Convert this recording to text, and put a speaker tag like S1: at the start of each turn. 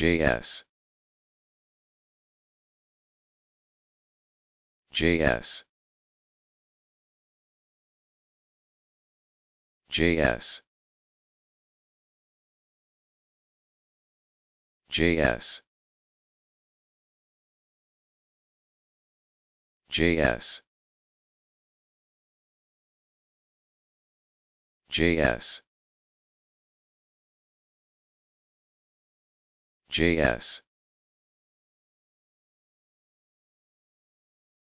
S1: JS JS JS JS JS JS JS